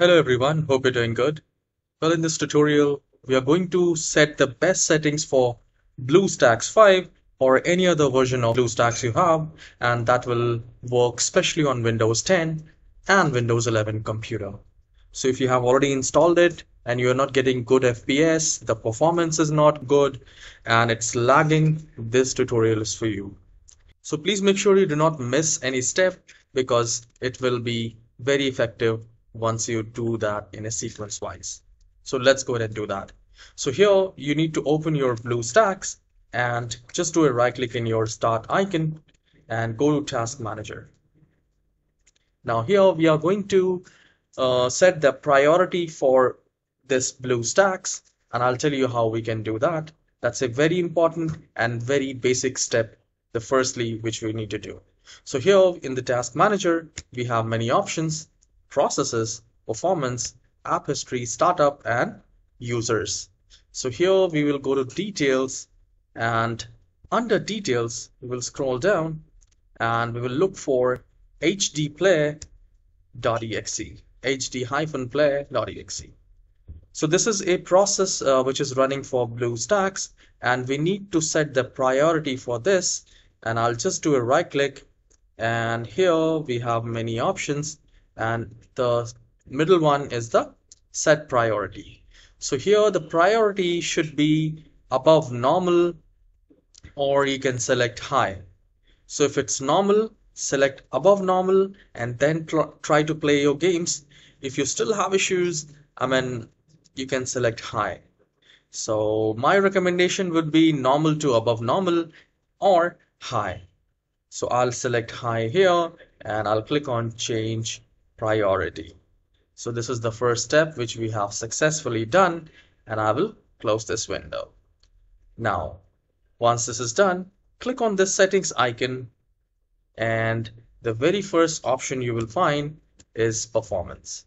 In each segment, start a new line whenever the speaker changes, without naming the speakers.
Hello everyone, hope you're doing good. Well, in this tutorial, we are going to set the best settings for BlueStacks 5 or any other version of BlueStacks you have, and that will work especially on Windows 10 and Windows 11 computer. So if you have already installed it and you're not getting good FPS, the performance is not good, and it's lagging, this tutorial is for you. So please make sure you do not miss any step because it will be very effective once you do that in a sequence wise. So let's go ahead and do that. So here you need to open your BlueStacks and just do a right click in your start icon and go to task manager. Now here we are going to uh, set the priority for this BlueStacks and I'll tell you how we can do that. That's a very important and very basic step the firstly which we need to do. So here in the task manager we have many options processes, performance, app history, startup, and users. So here we will go to details and under details we will scroll down and we will look for hdplay.exe hd-play.exe so this is a process uh, which is running for BlueStacks and we need to set the priority for this and I'll just do a right click and here we have many options and the middle one is the set priority. So here the priority should be above normal or you can select high. So if it's normal, select above normal and then try to play your games. If you still have issues, I mean, you can select high. So my recommendation would be normal to above normal or high. So I'll select high here and I'll click on change priority. So this is the first step which we have successfully done and I will close this window. Now, once this is done, click on this settings icon and the very first option you will find is performance.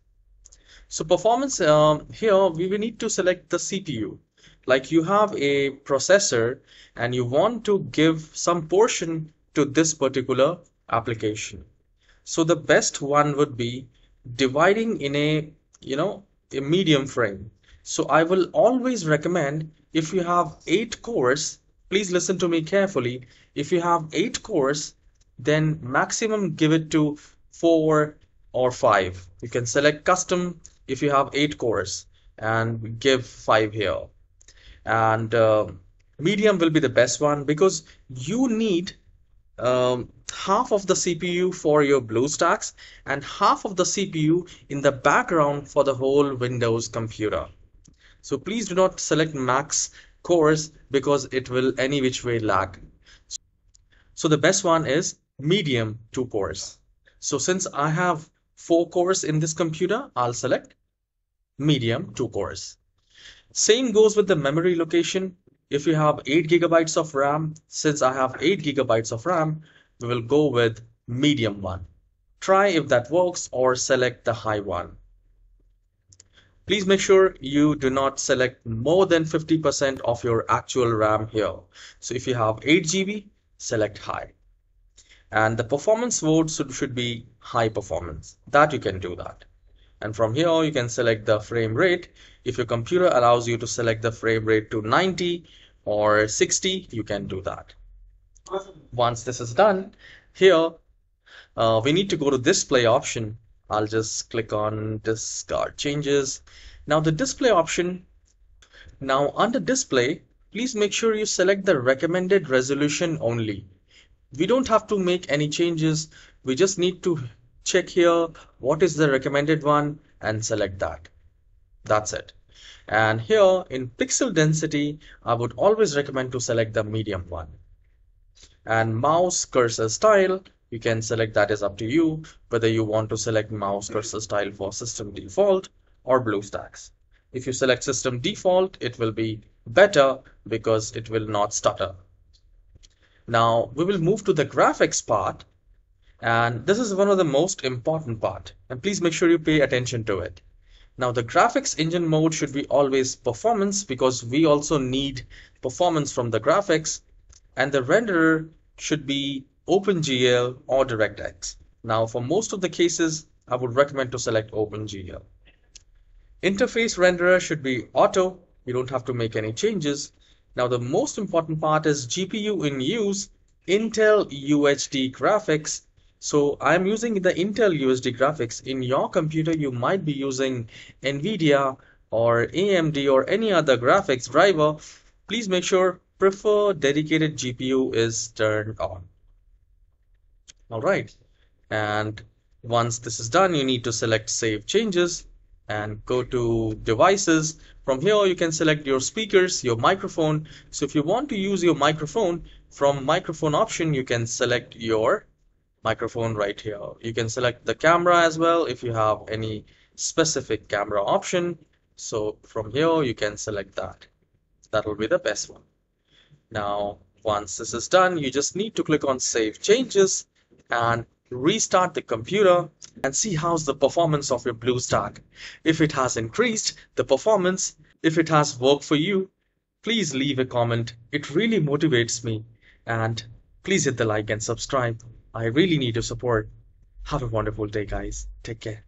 So performance um, here we will need to select the CPU. Like you have a processor and you want to give some portion to this particular application. So the best one would be dividing in a, you know, a medium frame. So I will always recommend if you have eight cores, please listen to me carefully. If you have eight cores, then maximum give it to four or five. You can select custom if you have eight cores and give five here. And uh, medium will be the best one because you need um, half of the CPU for your BlueStacks and half of the CPU in the background for the whole Windows computer. So please do not select max cores because it will any which way lag. So the best one is medium two cores. So since I have four cores in this computer, I'll select medium two cores. Same goes with the memory location. If you have 8 gigabytes of RAM, since I have 8 gigabytes of RAM, we will go with medium one. Try if that works or select the high one. Please make sure you do not select more than 50% of your actual RAM here. So if you have 8 GB, select high. And the performance mode should, should be high performance. That you can do that. And from here you can select the frame rate. If your computer allows you to select the frame rate to 90 or 60 you can do that once this is done here uh, we need to go to display option. I'll just click on discard changes. Now the display option now under display please make sure you select the recommended resolution only. We don't have to make any changes. We just need to check here what is the recommended one and select that. That's it. And here in pixel density, I would always recommend to select the medium one. And mouse cursor style, you can select that is up to you, whether you want to select mouse cursor style for system default or BlueStacks. If you select system default, it will be better because it will not stutter. Now we will move to the graphics part and this is one of the most important part and please make sure you pay attention to it. Now the graphics engine mode should be always performance because we also need performance from the graphics and the renderer should be OpenGL or DirectX. Now for most of the cases I would recommend to select OpenGL. Interface renderer should be auto. You don't have to make any changes. Now the most important part is GPU in use, Intel UHD graphics. So I'm using the Intel UHD graphics. In your computer, you might be using NVIDIA or AMD or any other graphics driver. Please make sure prefer dedicated GPU is turned on. All right. And once this is done, you need to select save changes and go to devices. From here, you can select your speakers, your microphone. So if you want to use your microphone, from microphone option, you can select your microphone right here. You can select the camera as well if you have any specific camera option. So from here, you can select that. That will be the best one. Now, once this is done, you just need to click on Save Changes and restart the computer and see how's the performance of your BlueStack. If it has increased the performance, if it has worked for you, please leave a comment. It really motivates me. And please hit the like and subscribe. I really need your support. Have a wonderful day, guys. Take care.